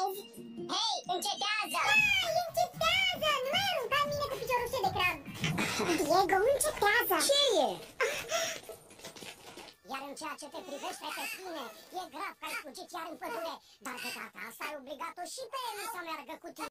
vezi? Hei, încetează! Hai, încetează! Nu mai arunca în mine cu piciorul ăsta de crab! Diego, încetează! Ce e? Iar în ceea ce te privește pe tine, e grav că ai fugit iar în pădure, dar de data asta ai obligat-o și pe el să meargă cu tine.